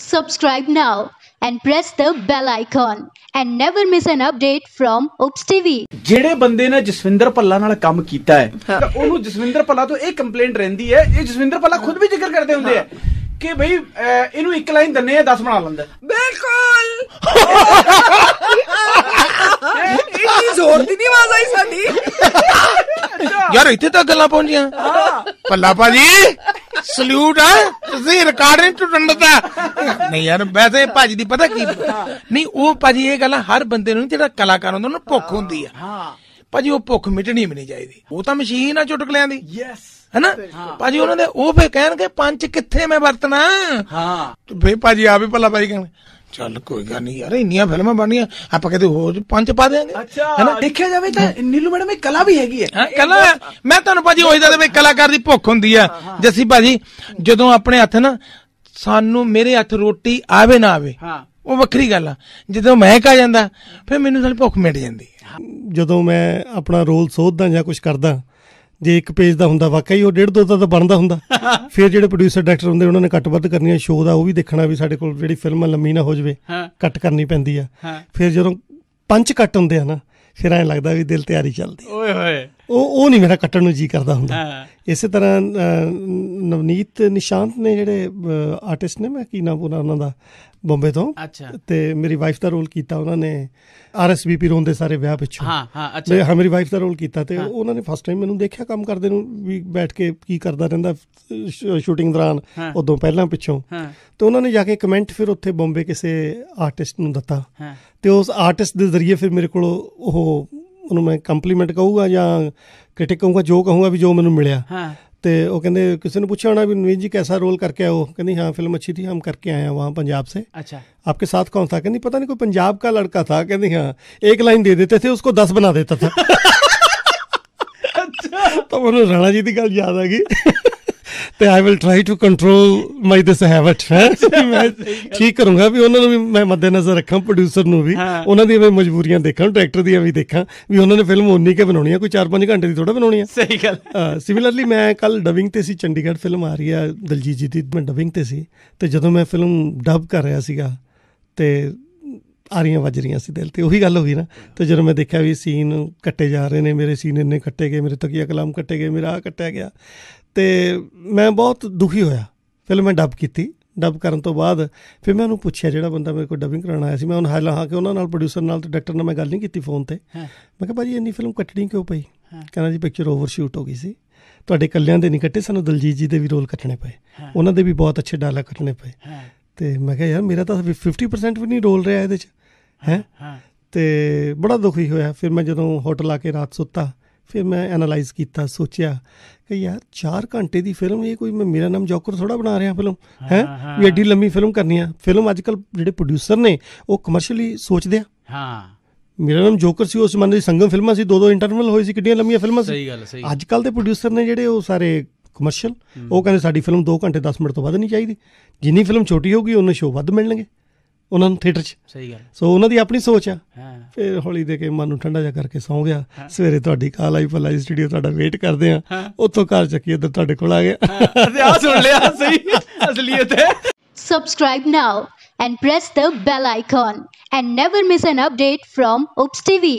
Subscribe now and press the bell icon and never miss an update from Oops TV. ਜਿਹੜੇ ਬੰਦੇ ਨੇ ਜਸਵਿੰਦਰ ਭੱਲਾ ਨਾਲ ਕੰਮ ਕੀਤਾ ਹੈ ਤਾਂ ਉਹਨੂੰ ਜਸਵਿੰਦਰ ਭੱਲਾ ਤੋਂ ਇਹ ਕੰਪਲੇਂਟ ਰਹਿੰਦੀ ਹੈ ਇਹ ਜਸਵਿੰਦਰ ਭੱਲਾ ਖੁਦ ਵੀ ਜ਼ਿਕਰ ਕਰਦੇ ਹੁੰਦੇ ਆ ਕਿ ਅਹ, ਇਹਨੂੰ ਇੱਕ ਲਾਈਨ ਦੰਨੇ ਆ 10 ਬਣਾ ਲੈਂਦਾ ਬਿਲਕੁਲ! ਇੰਨੀ ਜ਼ੋਰ ਦੀ ਨਹੀਂ ਆਵਾਜ਼ ਆਈ ਸਾਡੀ। ਯਾਰ ਇੱਥੇ ਤੱਕ ਗੱਲਾਂ ਪਹੁੰਚੀਆਂ। ਪੱਲਾ ਭਾਜੀ ਸਲੂਟ ਆ। ਤੁਸੀਂ ਰਿਕਾਰਡ ਨਹੀਂ ਟੁੱਟਣ ਦਿੱਤਾ। ਨਹੀਂ ਯਾਰ ਵੈਸੇ ਭਾਜੀ ਦੀ ਪਤਾ ਕੀ ਨਹੀਂ ਉਹ ਭਾਜੀ ਇਹ ਗੱਲ ਹਰ ਬੰਦੇ ਨੂੰ ਜਿਹੜਾ ਕਲਾਕਾਰ ਹੁੰਦਾ ਉਹਨੂੰ ਭੁੱਖ ਹੁੰਦੀ ਆ। ਹਾਂ। ਭਾਜੀ ਉਹ ਭੁੱਖ ਮਿਟਣੀ ਵੀ ਨਹੀਂ ਚਾਹੀਦੀ। ਉਹ ਤਾਂ ਮਸ਼ੀਨ ਆ ਚੁਟਕਲਿਆਂ ਦੀ। ਯੈਸ ਹੈਨਾ? ਭਾਜੀ ਉਹਨਾਂ ਦੇ ਉਹ ਫੇ ਕਹਿਣਗੇ ਪੰਜ ਕਿੱਥੇ ਮੈਂ ਵਰਤਣਾ? ਹਾਂ। ਫੇ ਭਾਜੀ ਆ ਵੀ ਭੱਲਾ ਭਾਜੀ ਕਹਿਣਗੇ ਚੱਲ ਕੋਈ ਗੱਲ ਨਹੀਂ ਯਾਰ ਇੰਨੀਆਂ ਫਿਲਮਾਂ ਬਣੀਆਂ ਆਪਾਂ ਕਿਤੇ ਹੋਰ ਪੰਜ ਪਾ ਦੇਾਂਗੇ ਅੱਛਾ ਦੇਖਿਆ ਜਾਵੇ ਤਾਂ ਨੀਲੂ ਮੈਡਮ ਇਹ ਕਲਾ ਵੀ ਹੈਗੀ ਹੈ। ਹਾਂ ਕਲਾ ਮੈਂ ਤੁਹਾਨੂੰ ਭਾਜੀ ਉਹੀ ਦੱਸਦਾ ਵੀ ਕਲਾਕਾਰ ਦੀ ਭੁੱਖ ਹੁੰਦੀ ਆ ਜੱਸੀ ਭਾਜੀ ਜਦੋਂ ਆਪਣੇ ਹੱਥ ਨਾ ਸਾਨੂੰ ਮੇਰੇ ਹੱਥ ਰੋਟੀ ਆਵੇ ਨਾ ਆਵੇ ਹਾਂ। ਉਹ ਵੱਖਰੀ ਗੱਲ ਆ। ਜਦੋਂ ਮਹਿਕ ਆ ਜਾਂਦਾ ਫਿਰ ਮੈਨੂੰ ਸਾਡੀ ਭੁੱਖ ਮਿਟ ਜਾਂਦੀ। ਜਦੋਂ ਮੈਂ ਆਪਣਾ ਰੋਲ ਸੋਧਦਾ ਜਾਂ ਕੁਝ ਕਰਦਾ ਜੇ ਇੱਕ ਪੇਜ ਦਾ ਹੁੰਦਾ ਵਾਕਈ ਉਹ ਡੇਢ ਦੋ ਦਾ ਤਾਂ ਬਣਦਾ ਹੁੰਦਾ ਫਿਰ ਜਿਹੜੇ ਪ੍ਰੋਡਿਊਸਰ ਡਾਇਰੈਕਟਰ ਹੁੰਦੇ ਉਹਨਾਂ ਨੇ ਕੱਟ ਵੱਧ ਕਰਨੀਆਂ ਸ਼ੋਅ ਦਾ ਉਹ ਵੀ ਦੇਖਣਾ ਵੀ ਸਾਡੇ ਕੋਲ ਜਿਹੜੀ ਫਿਲਮ ਲੰਮੀ ਨਾ ਹੋ ਜਵੇ ਹਾਂ। ਕੱਟ ਕਰਨੀ ਪੈਂਦੀ ਆ ਹਾਂ। ਫਿਰ ਜਦੋਂ ਪੰਜ ਕੱਟ ਹੁੰਦੇ ਆ ਨਾ ਫਿਰ ਐਂ ਲੱਗਦਾ ਵੀ ਦਿਲ ਤਿਆਰੀ ਚੱਲਦੀ। ਓਏ ਹੋਏ ਉਹ ਉਹ ਨਹੀਂ ਮੇਰਾ ਕੱਟਣ ਨੂੰ ਜੀ ਕਰਦਾ ਹੁੰਦਾ। ਇਸੇ ਤਰ੍ਹਾਂ ਨਵਨੀਤ ਨਿਸ਼ਾਂਤ ਨੇ ਜਿਹੜੇ ਆਰਟਿਸਟ ਨੇ ਮੈਂ ਕੀ ਨਾਮ ਉਹਨਾਂ ਦਾ ਬੰਬੇ ਤੋਂ। ਤੇ ਮੇਰੀ ਵਾਈਫ ਦਾ ਰੋਲ ਕੀਤਾ ਉਹਨਾਂ ਨੇ ਆਰਐਸਬੀਪੀ ਰੋਣ ਦੇ ਸਾਰੇ ਵਿਆਹ ਪਿੱਛੋਂ। ਹਾਂ ਹਾਂ ਮੈਂ ਅੱਛਾ ਹਾਂ ਮੇਰੀ ਵਾਈਫ ਦਾ ਰੋਲ ਕੀਤਾ ਤੇ ਉਹਨਾਂ ਨੇ ਫਸਟ ਟਾਈਮ ਮੈਨੂੰ ਦੇਖਿਆ ਕੰਮ ਕਰਦੇ ਨੂੰ ਵੀ ਬੈਠ ਕੇ ਕੀ ਕਰਦਾ ਰਹਿੰਦਾ ਸ਼ੂਟਿੰਗ ਦੌਰਾਨ। ਉਦੋਂ ਪਹਿਲਾਂ ਪਿੱਛੋਂ। ਤੇ ਉਹਨਾਂ ਨੇ ਜਾ ਕੇ ਕਮੈਂਟ ਫਿਰ ਉੱਥੇ ਬੰਬੇ ਕਿਸੇ ਆਰਟਿਸਟ ਨੂੰ ਦਿੱਤਾ। ਤੇ ਉਸ ਆਰਟਿਸਟ ਦੇ ਜ਼ਰੀਏ ਫਿਰ ਮੇਰੇ ਕੋਲ ਉਹ ਉਹਨੂੰ ਮੈਂ ਕੰਪਲੀਮੈਂਟ ਕਹੂੰਗਾ ਜਾਂ ਕ੍ਰਿਟਿਕ ਕਹੂੰਗਾ ਜੋ ਕਹੂੰਗਾ ਵੀ ਜੋ ਮੈਨੂੰ ਮਿਲਿਆ ਹਾਂ ਤੇ ਉਹ ਕਹਿੰਦੇ ਕਿਸੇ ने पूछा होना भी नवीन जी कैसा रोल करके आए हो कहनी हाँ फिल्म अच्छी थी हम करके आए हैं वहाँ पंजाब से ਅੱਛਾ आपके साथ कौन था कहनी पता नहीं कोई पंजाब का लड़का था कहनी हाँ एक लाइन दे देते थे उसको दस बना देता था तो ਮੈਨੂੰ ਰਾਣਾ ਜੀ ਦੀ ਗੱਲ ਯਾਦ ਆ ਗਈ ਤੇ I will try to control my this habit ਮੈਂ ਠੀਕ ਕਰੂੰਗਾ ਵੀ ਉਹਨਾਂ ਨੂੰ ਵੀ ਮੈਂ ਮੱਦੇਨਜ਼ਰ ਰੱਖਾਂ ਪ੍ਰੋਡਿਊਸਰ ਨੂੰ ਵੀ। ਉਹਨਾਂ ਦੀਆਂ ਵੀ ਮਜਬੂਰੀਆਂ ਦੇਖਾਂ ਡਾਇਰੈਕਟਰ ਦੀਆਂ ਵੀ ਦੇਖਾਂ ਵੀ ਉਹਨਾਂ ਨੇ ਫਿਲਮ ਉਨੀ ਕੇ ਬਣਾਉਣੀ ਆ ਕੋਈ 4-5 ਘੰਟੇ ਦੀ ਥੋੜਾ ਬਣਾਉਣੀ ਆ। ਸਹੀ ਗੱਲ ਸਿਮਿਲਰਲੀ ਮੈਂ ਕੱਲ ਡਬਿੰਗ ਤੇ ਸੀ ਚੰਡੀਗੜ੍ਹ ਫਿਲਮ ਆ ਰਹੀ ਆ ਦਲਜੀਤ ਜੀ ਦੀ ਮੈਂ ਡਬਿੰਗ ਤੇ ਸੀ। ਤੇ ਜਦੋਂ ਮੈਂ ਫਿਲਮ ਡਬ ਕਰ ਰਿਹਾ ਸੀਗਾ ਤੇ ਆਰੀਆਂ ਵੱਜ ਰਹੀਆਂ ਸੀ ਦਿਲ ਤੇ ਉਹੀ ਗੱਲ ਹੋ ਗਈ ਨਾ। ਤੇ ਜਦੋਂ ਮੈਂ ਦੇਖਿਆ ਵੀ ਸੀਨ ਕੱਟੇ ਜਾ ਰਹੇ ਨੇ ਮੇਰੇ ਸੀਨ ਇੰਨੇ ਕੱਟੇ ਗਏ ਮੇਰੇ ਤਕੀਆ ਕਲਾਮ ਕੱਟੇ ਗਏ ਮੇਰਾ ਆ ਕੱਟਿਆ ਗਿਆ। ਤੇ ਮੈਂ ਬਹੁਤ ਦੁਖੀ ਹੋਇਆ। ਫਿਲਮ ਮੈਂ ਡਬ ਕੀਤੀ। ਡਬ ਕਰਨ ਤੋਂ ਬਾਅਦ ਫਿਰ ਮੈਂ ਉਹਨੂੰ ਪੁੱਛਿਆ ਜਿਹੜਾ ਬੰਦਾ ਮੇਰੇ ਕੋਲ ਡਬਿੰਗ ਕਰਾਉਣ ਆਇਆ ਸੀ ਮੈਂ ਉਹਨੂੰ ਹਾਲਾਂ ਹਾਂ ਕਿ ਉਹਨਾਂ ਨਾਲ ਪ੍ਰੋਡਿਊਸਰ ਨਾਲ ਤੇ ਡਾਇਰੈਕਟਰ ਨਾਲ ਮੈਂ ਗੱਲ ਨਹੀਂ ਕੀਤੀ ਫੋਨ ਤੇ। ਮੈਂ ਕਿਹਾ ਭਾਜੀ ਇੰਨੀ ਫਿਲਮ ਕੱਟਣੀ ਕਿਉਂ ਪਈ? ਕਹਿੰਦਾ ਜੀ ਪਿਕਚਰ ਓਵਰ ਸ਼ੂਟ ਹੋ ਗਈ ਸੀ। ਤੁਹਾਡੇ ਕੱਲਿਆਂ ਦੇ ਨਹੀਂ ਕੱਟੇ ਸਾਨੂੰ ਦਲਜੀਤ ਜੀ ਦੇ ਵੀ ਰੋਲ ਕੱਟਣੇ ਪਏ। ਉਹਨਾਂ ਦੇ ਵੀ ਬਹੁਤ ਅੱਛੇ ਡਾਇਲੌਗ ਕੱਟਣੇ ਪਏ। ਤੇ ਮੈਂ ਕਿਹਾ ਯਾਰ ਮੇਰਾ ਤਾਂ 50% ਵੀ ਨਹੀਂ ਰੋਲ ਰਿਹਾ ਇਹਦੇ ਚ। ਹੈ ਹਾਂ? ਤੇ ਬੜਾ ਦੁਖੀ ਹੋਇਆ। ਫਿਰ ਮੈਂ ਜਦੋਂ ਹੋਟਲ ਆ ਕੇ ਰਾਤ ਸੁੱਤਾ ਫਿਰ ਮੈਂ ਐਨਾਲਾਈਜ਼ ਕੀਤਾ ਸੋਚਿਆ ਕਿ ਯਾਰ 4 ਘੰਟੇ ਦੀ ਫਿਲਮ ਇਹ ਕੋਈ ਮੈਂ ਮੇਰਾ ਨਾਮ ਜੋਕਰ ਥੋੜਾ ਬਣਾ ਰਿਹਾ ਫਿਲਮ ਹੈ ਵੀ ਐਡੀ ਲੰਮੀ ਫਿਲਮ ਕਰਨੀ ਆ। ਫਿਲਮ ਅੱਜਕੱਲ ਜਿਹੜੇ ਪ੍ਰੋਡਿਊਸਰ ਨੇ ਉਹ ਕਮਰਸ਼ੀਅਲੀ ਸੋਚਦੇ ਆ। ਹਾਂ। ਮੇਰਾ ਨਾਮ ਜੋਕਰ ਸੀ ਉਸ ਜ਼ਮਾਨੇ ਦੀ ਸੰਗਮ ਫਿਲਮਾਂ ਸੀ ਦੋ ਦੋ ਇੰਟਰਵਲ ਹੋਏ ਸੀ ਕਿੰਨੀਆਂ ਲੰਮੀਆਂ ਫਿਲਮਾਂ ਸੀ। ਸਹੀ ਗੱਲ ਸਹੀ ਅੱਜ ਕੱਲ ਦੇ ਪ੍ਰੋਡਿਊਸਰ ਨੇ ਜਿਹੜੇ ਉਹ ਸਾਰੇ ਕਮਰਸ਼ੀਅਲ ਉਹ ਕਹਿੰਦੇ ਸਾਡੀ ਫਿਲਮ 2 ਘੰਟੇ 10 ਮਿੰਟ ਤੋਂ ਵੱਧ ਨਹੀਂ ਚਾਹੀਦੀ। ਜਿੰਨੀ ਫਿਲਮ ਛੋਟੀ ਹੋਊਗੀ ਉਹਨੂੰ ਸ਼ੋਅ ਵੱਧ ਮਿਲਣਗੇ। ਉਹਨਾਂ ਨੂੰ ਥੀਏਟਰ 'ਚ। ਸਹੀ ਗੱਲ। ਸੋ ਉਹਨਾਂ ਦੀ ਆਪਣੀ ਸੋਚ ਆ। ਹਾਂ। ਫਿਰ ਹੌਲੀ ਦੇ ਕੇ ਮਨ ਨੂੰ ਠੰਡਾ ਜਿਹਾ ਕਰਕੇ ਸੌਂ ਗਿਆ। ਸਵੇਰੇ ਤੁਹਾਡੀ ਕਾਲ ਆਈ ਭਲਾ ਜੀ ਸਟੂਡੀਓ ਤੁਹਾਡਾ ਵੇਟ ਕਰਦੇ ਆ। ਉੱਥੋਂ ਘਰ ਚੱਕੀ ਇੱਧਰ ਤੁਹਾਡੇ ਕੋਲ ਆ ਗਿਆ ਤੇ ਆ ਸੁਣ ਲਿਆ ਸਹੀ ਅਸਲੀਅਤ ਹੈ Subscribe now and press the bell icon and never miss an update from Oops TV.